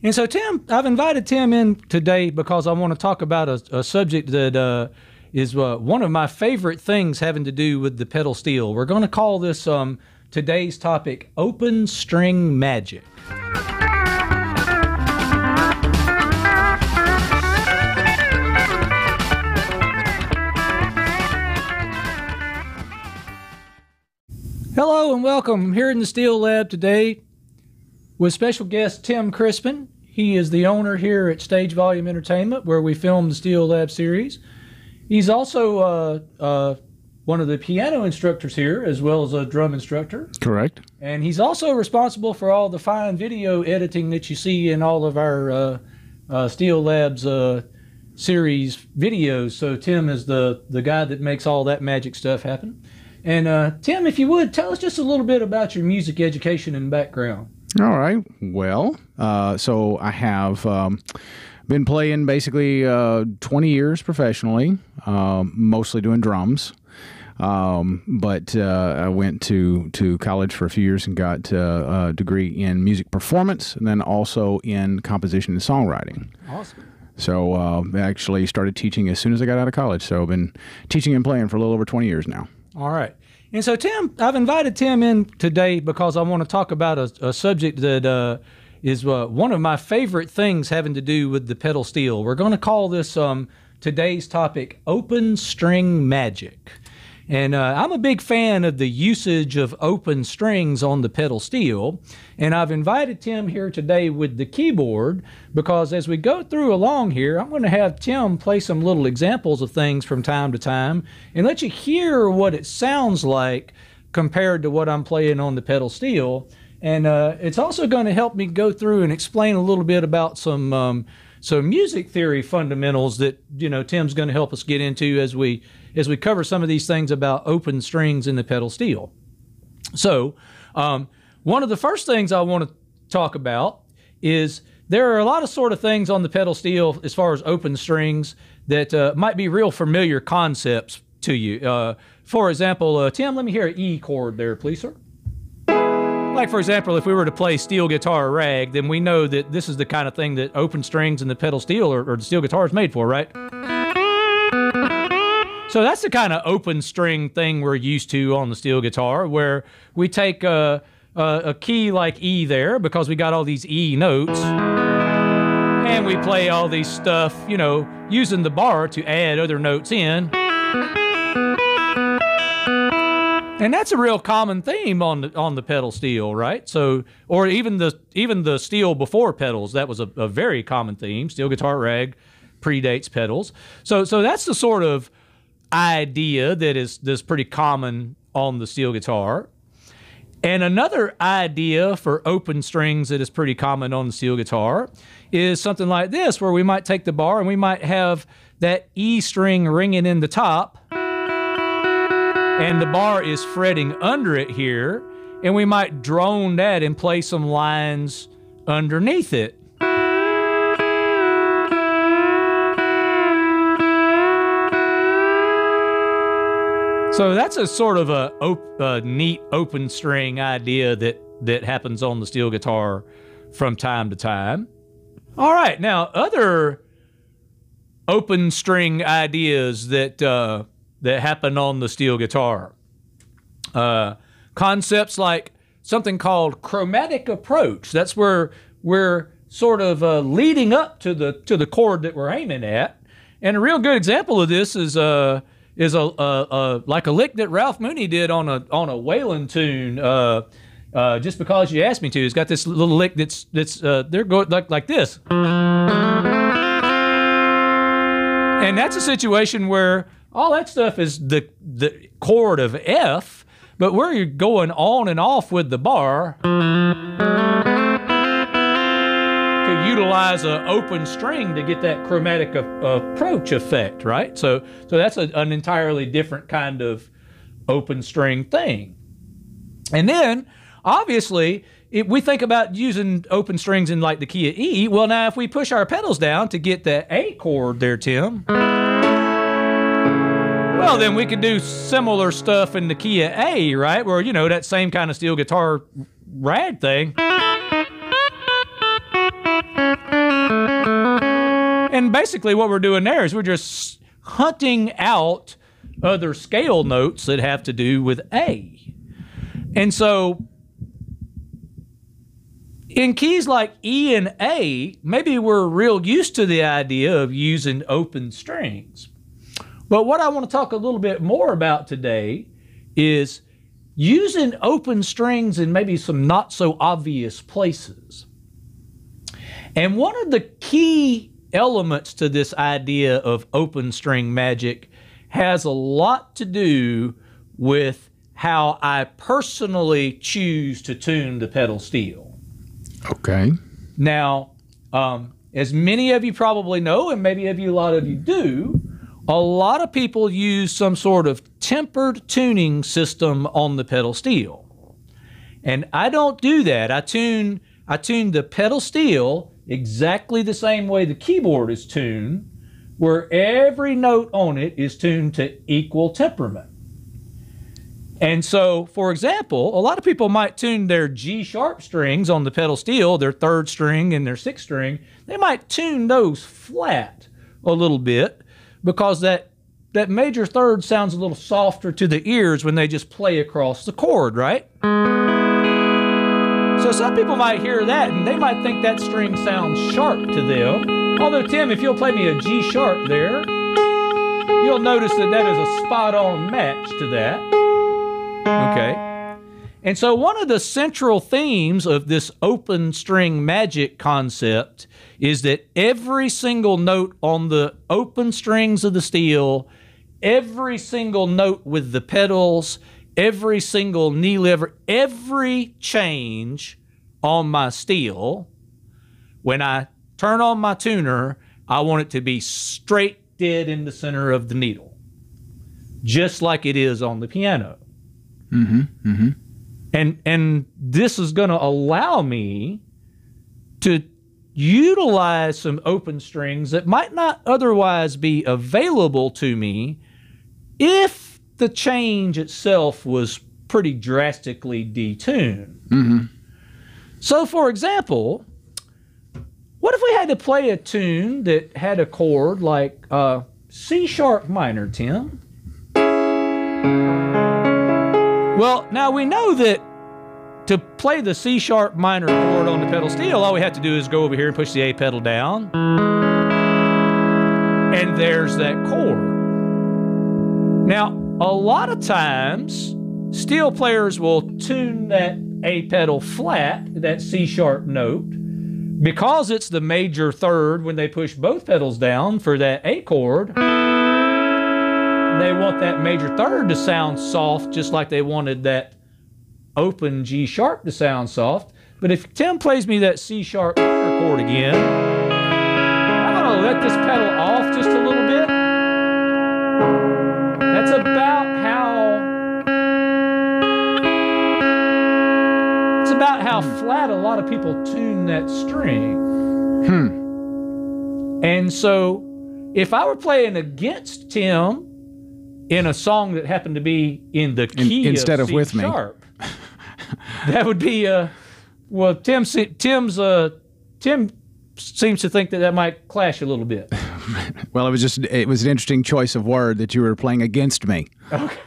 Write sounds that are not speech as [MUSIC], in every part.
And so, Tim, I've invited Tim in today because I want to talk about a, a subject that uh, is uh, one of my favorite things having to do with the pedal steel. We're going to call this um, today's topic open string magic. Hello and welcome. I'm here in the Steel Lab today with special guest Tim Crispin. He is the owner here at Stage Volume Entertainment, where we film the Steel Lab series. He's also uh, uh, one of the piano instructors here, as well as a drum instructor. Correct. And he's also responsible for all the fine video editing that you see in all of our uh, uh Steel Labs uh, series videos. So Tim is the the guy that makes all that magic stuff happen. And uh, Tim, if you would, tell us just a little bit about your music education and background. All right. Well, uh, so I have um, been playing basically uh, 20 years professionally, um, mostly doing drums. Um, but uh, I went to, to college for a few years and got uh, a degree in music performance and then also in composition and songwriting. Awesome. So uh, I actually started teaching as soon as I got out of college. So I've been teaching and playing for a little over 20 years now. All right. And so, Tim, I've invited Tim in today because I want to talk about a, a subject that uh, is uh, one of my favorite things having to do with the pedal steel. We're going to call this um, today's topic open string magic. And uh, I'm a big fan of the usage of open strings on the pedal steel. And I've invited Tim here today with the keyboard because as we go through along here, I'm going to have Tim play some little examples of things from time to time and let you hear what it sounds like compared to what I'm playing on the pedal steel. And uh, it's also going to help me go through and explain a little bit about some um, some music theory fundamentals that you know Tim's going to help us get into as we as we cover some of these things about open strings in the pedal steel. So, um, one of the first things I want to talk about is there are a lot of sort of things on the pedal steel as far as open strings that uh, might be real familiar concepts to you. Uh, for example, uh, Tim, let me hear an E chord there, please, sir. Like, for example, if we were to play steel guitar rag, then we know that this is the kind of thing that open strings and the pedal steel or, or the steel guitar is made for, right? So that's the kind of open string thing we're used to on the steel guitar, where we take a, a, a key like E there because we got all these E notes, and we play all these stuff, you know, using the bar to add other notes in. And that's a real common theme on the on the pedal steel, right? So, or even the even the steel before pedals, that was a, a very common theme. Steel guitar rag predates pedals. So, so that's the sort of idea that is that's pretty common on the steel guitar. And another idea for open strings that is pretty common on the steel guitar is something like this, where we might take the bar and we might have that E string ringing in the top, and the bar is fretting under it here, and we might drone that and play some lines underneath it. So that's a sort of a, op- a neat open string idea that that happens on the steel guitar from time to time. All right, now other open string ideas that uh, that happen on the steel guitar. Uh, concepts like something called chromatic approach. That's where we're sort of uh, leading up to the to the chord that we're aiming at. And a real good example of this is uh, is a, a, a, like a lick that Ralph Mooney did on a on a Waylon tune. Uh, uh, just because you asked me to, it's got this little lick that's that's uh, they're going like like this, and that's a situation where all that stuff is the the chord of F, but where you're going on and off with the bar utilize an open string to get that chromatic approach effect, right? So, so that's a, an entirely different kind of open string thing. And then, obviously, if we think about using open strings in like the key of E, well, now if we push our pedals down to get that A chord there, Tim, well, then we could do similar stuff in the key of A, right? Where, you know, that same kind of steel guitar rag thing. And basically what we're doing there is we're just hunting out other scale notes that have to do with A. And so in keys like E and A, maybe we're real used to the idea of using open strings. But what I want to talk a little bit more about today is using open strings in maybe some not so obvious places. And one of the key elements to this idea of open string magic has a lot to do with how I personally choose to tune the pedal steel. Okay. Now, um, as many of you probably know, and maybe of you, a lot of you do, a lot of people use some sort of tempered tuning system on the pedal steel. And I don't do that. I tune I tune the pedal steel exactly the same way the keyboard is tuned, where every note on it is tuned to equal temperament. And so, for example, a lot of people might tune their G sharp strings on the pedal steel, their third string and their sixth string. They might tune those flat a little bit because that that major third sounds a little softer to the ears when they just play across the chord, right? So some people might hear that and they might think that string sounds sharp to them. Although Tim, if you'll play me a G sharp there, you'll notice that that is a spot on match to that. Okay. And so, one of the central themes of this open string magic concept is that every single note on the open strings of the steel, every single note with the pedals, every single knee lever, every change on my steel, when I turn on my tuner, I want it to be straight dead in the center of the needle, just like it is on the piano. Mm-hmm. Mm-hmm. And and this is going to allow me to utilize some open strings that might not otherwise be available to me if the change itself was pretty drastically detuned. Mm-hmm. So, for example, what if we had to play a tune that had a chord like uh, C sharp minor, Tim? Well, now we know that to play the C sharp minor chord on the pedal steel, all we have to do is go over here and push the A pedal down. And there's that chord. Now, a lot of times, steel players will tune that A pedal flat, that C sharp note, because it's the major third when they push both pedals down for that A chord they want that major third to sound soft, just like they wanted that open G sharp to sound soft. But if Tim plays me that C sharp chord again, I'm to let this pedal off just a little how flat a lot of people tune that string. Hmm. And so, if I were playing against Tim in a song that happened to be in the key In- instead of, of with me. sharp, that would be uh, well, Tim Tim's uh, Tim seems to think that that might clash a little bit. [LAUGHS] Well, it was just it was an interesting choice of word that you were playing against me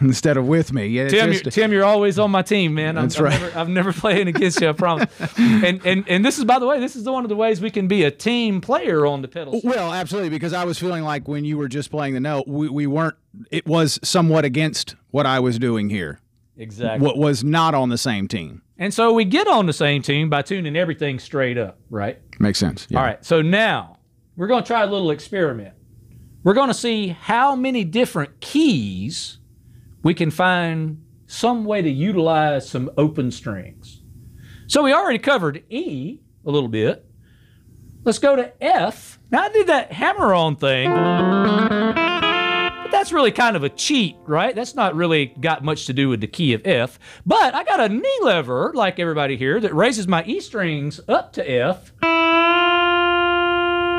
instead of with me. Yeah, Tim, just- you're, Tim, you're always on my team, man. I'm, That's I'm right. Never, I'm never playing against you, I promise. [LAUGHS] and, and and this is, by the way, this is one of the ways we can be a team player on the pedals. Well, absolutely, because I was feeling like when you were just playing the note, we, we weren't. It was somewhat against what I was doing here. Exactly. What was not on the same team. And so we get on the same team by tuning everything straight up, right? Makes sense. Yeah. All right. So now we're going to try a little experiment. We're going to see how many different keys we can find some way to utilize some open strings. So we already covered E a little bit. Let's go to F. Now I did that hammer on thing. But that's really kind of a cheat, right? That's not really got much to do with the key of F. But I got a knee lever, like everybody here, that raises my E strings up to F.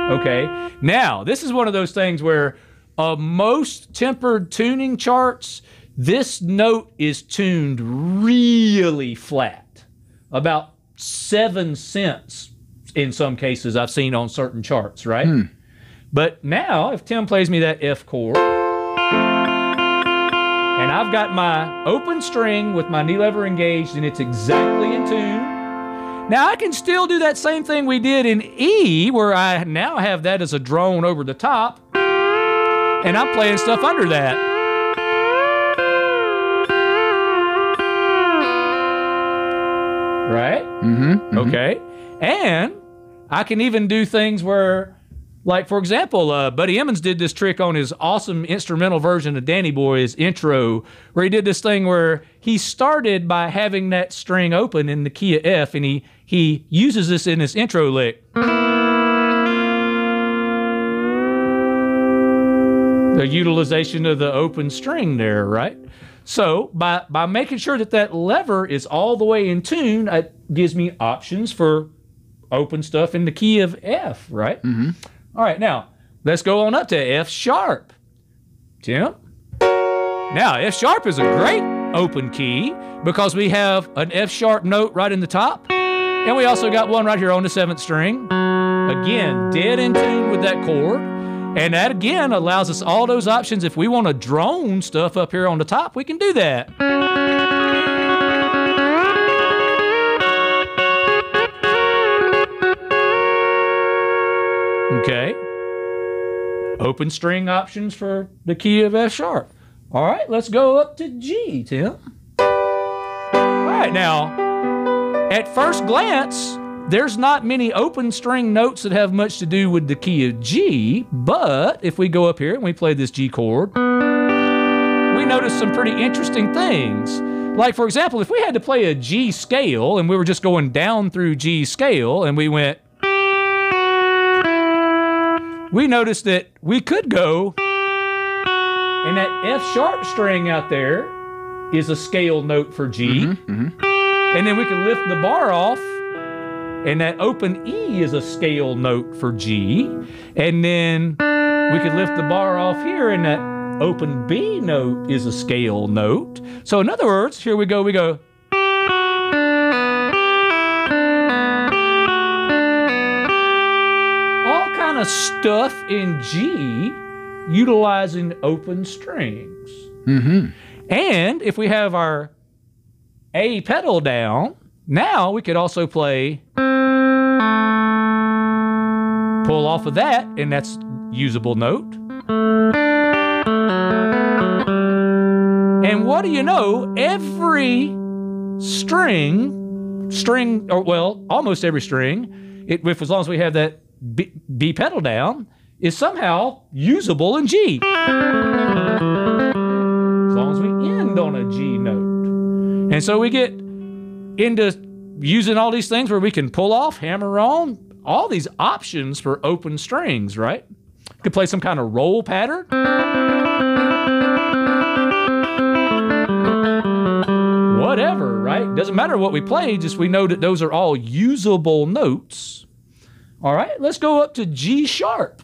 Okay. Now, this is one of those things where uh, most tempered tuning charts, this note is tuned really flat, about seven cents in some cases I've seen on certain charts, right? But now, if Tim plays me that F chord, and I've got my open string with my knee lever engaged and it's exactly in tune. Now I can still do that same thing we did in E, where I now have that as a drone over the top, and I'm playing stuff under that. Right? Mm-hmm. Okay. And I can even do things where, like, for example, uh, Buddy Emmons did this trick on his awesome instrumental version of Danny Boy's intro, where he did this thing where he started by having that string open in the key of F, and he, he uses this in his intro lick. The utilization of the open string there, right? So by by making sure that that lever is all the way in tune, it gives me options for open stuff in the key of F, right? Mm-hmm. Right, now let's go on up to F sharp. Tim? Now, F sharp is a great open key because we have an F sharp note right in the top, and we also got one right here on the seventh string. Again, dead in tune with that chord. And that again allows us all those options. If we want to drone stuff up here on the top, we can do that. Okay. Open string options for the key of F sharp. All right, let's go up to G, Tim. All right, now, at first glance, there's not many open string notes that have much to do with the key of G, but if we go up here and we play this G chord, we notice some pretty interesting things. Like, for example, if we had to play a G scale and we were just going down through G scale and we went, we noticed that we could go, and that F sharp string out there is a scale note for G. Mm-hmm, mm-hmm. And then we can lift the bar off and that open E is a scale note for G. And then we could lift the bar off here, and that open B note is a scale note. So, in other words, here we go, we go. Of stuff in G utilizing open strings. Mm-hmm. And if we have our A pedal down, now we could also play pull off of that, and that's usable note. And what do you know? Every string, string, or well, almost every string, it, if as long as we have that B, B pedal down, is somehow usable in G. As long as we end on a G note. And so we get into using all these things where we can pull off, hammer on, all these options for open strings, right? Could play some kind of roll pattern. Whatever, right? Doesn't matter what we play, just we know that those are all usable notes. All right, let's go up to G sharp.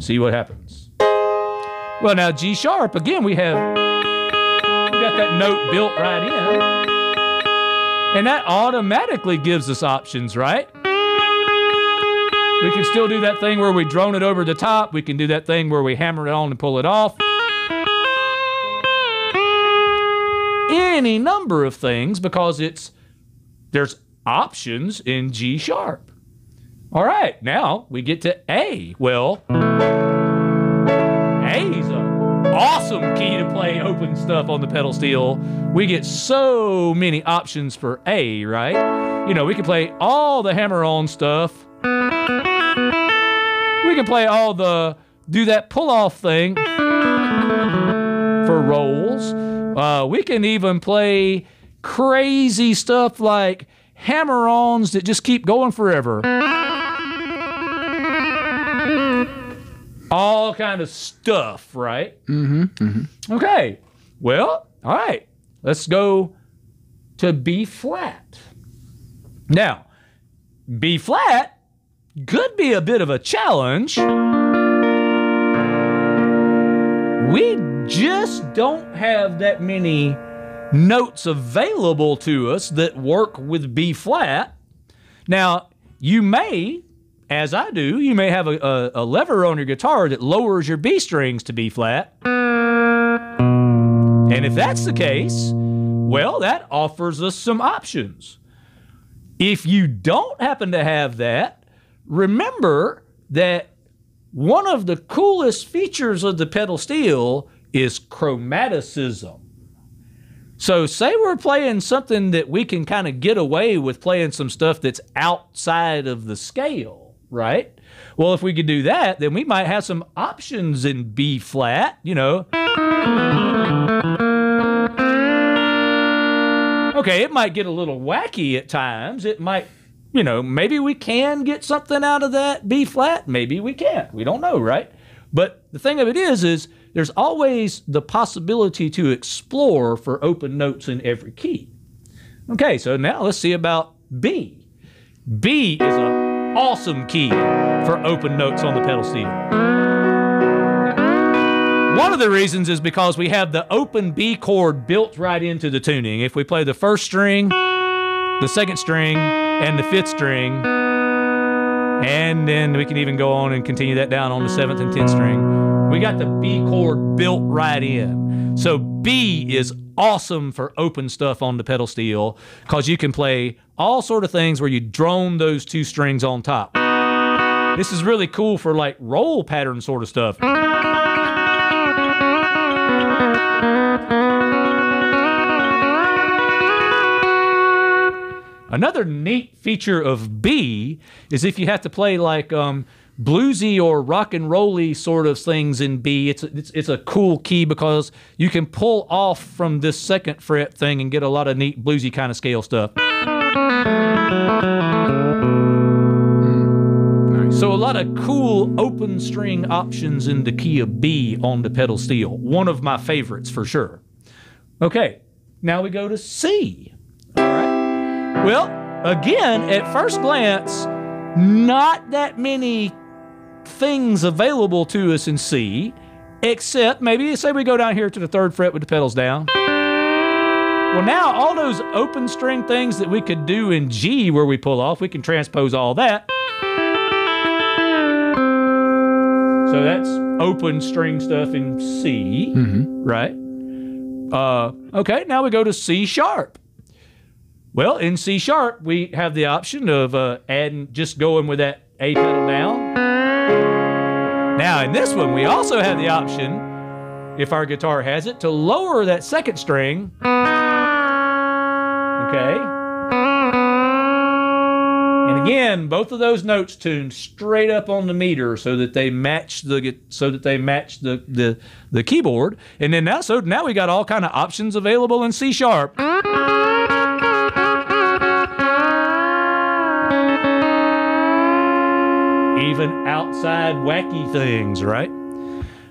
See what happens. Well, now G sharp, again, we have we got that note built right in. And that automatically gives us options, right? We can still do that thing where we drone it over the top. We can do that thing where we hammer it on and pull it off. Any number of things because it's there's options in G sharp. All right, now we get to A. Well, a awesome key to play open stuff on the pedal steel. We get so many options for A, right? You know, we can play all the hammer on stuff we can play all the do that pull off thing for rolls. Uh, we can even play crazy stuff like hammer ons that just keep going forever. All kind of stuff, right? Mm-hmm. mm-hmm. Okay. Well, all right. Let's go to B flat. Now, B flat could be a bit of a challenge. We just don't have that many notes available to us that work with B flat. Now, you may as I do, you may have a, a, a lever on your guitar that lowers your B strings to B flat. And if that's the case, well, that offers us some options. If you don't happen to have that, remember that one of the coolest features of the pedal steel is chromaticism. So, say we're playing something that we can kind of get away with playing some stuff that's outside of the scale, right? Well, if we could do that, then we might have some options in B flat, you know. Okay, it might get a little wacky at times. It might, you know, maybe we can get something out of that B flat. Maybe we can't. We don't know, right? But the thing of it is, is there's always the possibility to explore for open notes in every key. Okay, so now let's see about B. B is an awesome key for open notes on the pedal steel. One of the reasons is because we have the open B chord built right into the tuning. If we play the first string, the second string, and the fifth string, and then we can even go on and continue that down on the seventh and tenth string. We got the B chord built right in. So B is awesome for open stuff on the pedal steel because you can play all sort of things where you drone those two strings on top. This is really cool for like roll pattern sort of stuff. Another neat feature of B is if you have to play like um, bluesy or rock and rolly sort of things in B, it's, it's it's a cool key because you can pull off from this second fret thing and get a lot of neat bluesy kind of scale stuff. So a lot of cool open string options in the key of B on the pedal steel. One of my favorites for sure. Okay, now we go to C. All right. Well, again, at first glance, not that many things available to us in C, except maybe say we go down here to the third fret with the pedals down. Well, now all those open string things that we could do in G where we pull off, we can transpose all that. So that's open string stuff in C, right? Uh, okay, now we go to C sharp. Well, in C sharp, we have the option of uh, adding, just going with that A pedal down. Now, in this one, we also have the option, if our guitar has it, to lower that second string. Okay. And again, both of those notes tuned straight up on the meter so that they match the so that they match the the, the keyboard. And then now so now we got all kind of options available in C sharp. Even outside wacky things, right?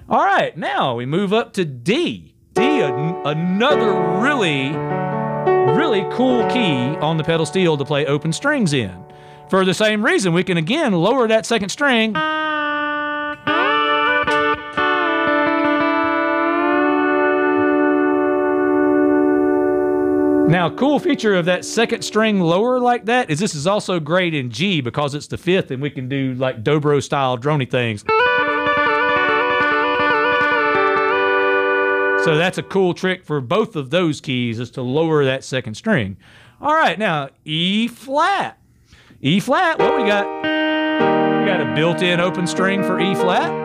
All right, now we move up to D. D, an- another really, really cool key on the pedal steel to play open strings in. For the same reason, we can again lower that second string. Now, cool feature of that second string lower like that is this is also great in G because it's the fifth and we can do like dobro style drony things. So that's a cool trick for both of those keys is to lower that second string. All right, now E flat. E flat, what we got? We got a built-in open string for E flat.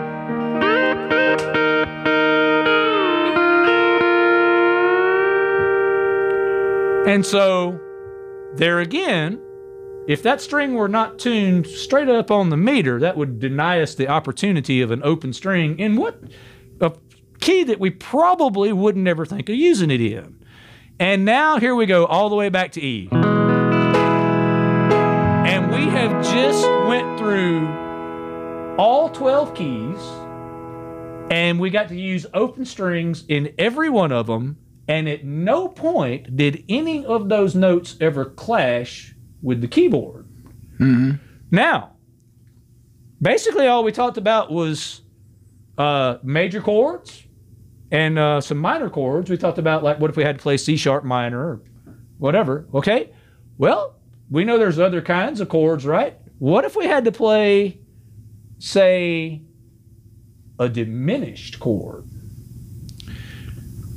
And so, there again, if that string were not tuned straight up on the meter, that would deny us the opportunity of an open string in what a key that we probably would never think of using it in. And now here we go all the way back to E. And we have just went through all 12 keys and we got to use open strings in every one of them and at no point did any of those notes ever clash with the keyboard. Now, basically, all we talked about was uh, major chords and uh, some minor chords. We talked about, like, what if we had to play C sharp minor or whatever. Okay. Well, we know there's other kinds of chords, right? what if we had to play, say, a diminished chord?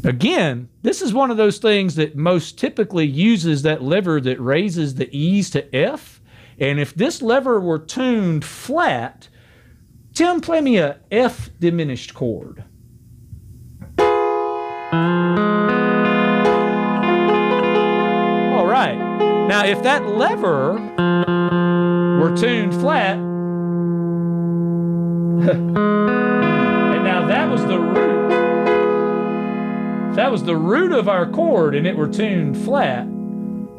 Again, this is one of those things that most typically uses that lever that raises the E's to F. And if this lever were tuned flat, Tim, play me a F diminished chord. All right. Now, if that lever were tuned flat, [LAUGHS] and now that was the root. If that was the root of our chord and it were tuned flat,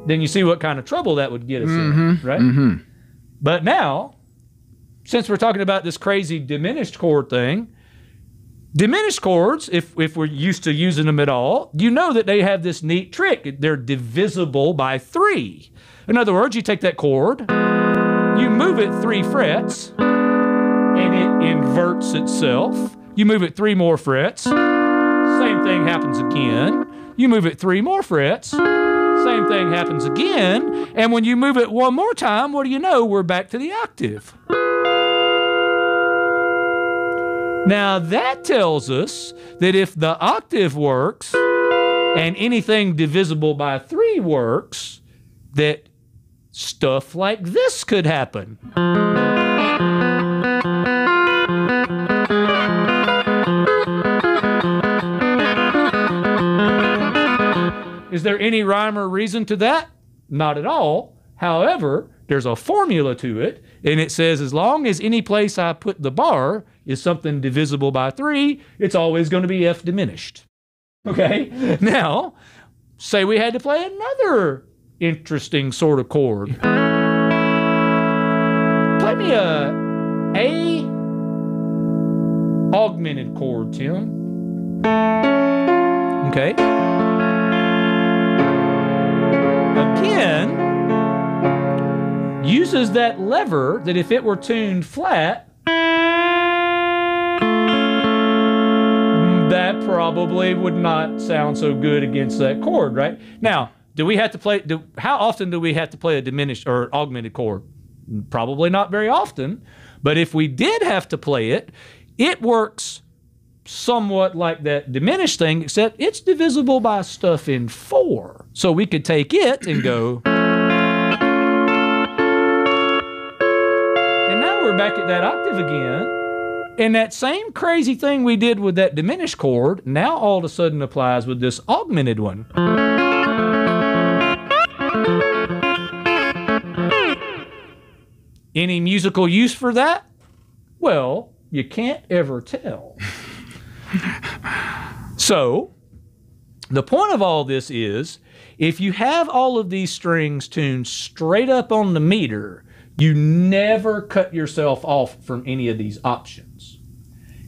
then you see what kind of trouble that would get us in, mm-hmm. right? Mm-hmm. But now, since we're talking about this crazy diminished chord thing, diminished chords, if, if we're used to using them at all, you know that they have this neat trick. They're divisible by three. In other words, you take that chord, you move it three frets, and it inverts itself. You move it three more frets, same thing happens again. You move it three more frets, same thing happens again. And when you move it one more time, what do you know? We're back to the octave. Now that tells us that if the octave works and anything divisible by three works, that stuff like this could happen. Is there any rhyme or reason to that? Not at all. However, there's a formula to it, and it says as long as any place I put the bar is something divisible by three, it's always going to be F diminished. Okay? [LAUGHS] Now, say we had to play another interesting sort of chord. Play me a A augmented chord, Tim. Okay. Uses that lever that if it were tuned flat, that probably would not sound so good against that chord, right? Now, do we have to play? Do, how often do we have to play a diminished or augmented chord? Probably not very often. But if we did have to play it, it works somewhat like that diminished thing, except it's divisible by stuff in four. So we could take it and go. Back at that octave again. And that same crazy thing we did with that diminished chord now all of a sudden applies with this augmented one. Any musical use for that? Well, you can't ever tell. [LAUGHS] so, the point of all this is if you have all of these strings tuned straight up on the meter, you never cut yourself off from any of these options.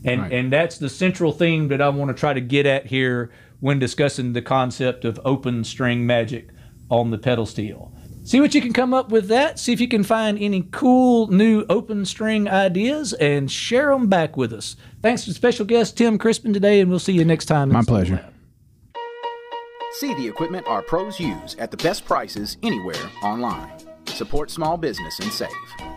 And, Right. and that's the central theme that I want to try to get at here when discussing the concept of open string magic on the pedal steel. See what you can come up with that. See if you can find any cool new open string ideas and share them back with us. Thanks to special guest Tim Crispin today, and we'll see you next time. My pleasure. Lab. See the equipment our pros use at the best prices anywhere online. Support small business and save.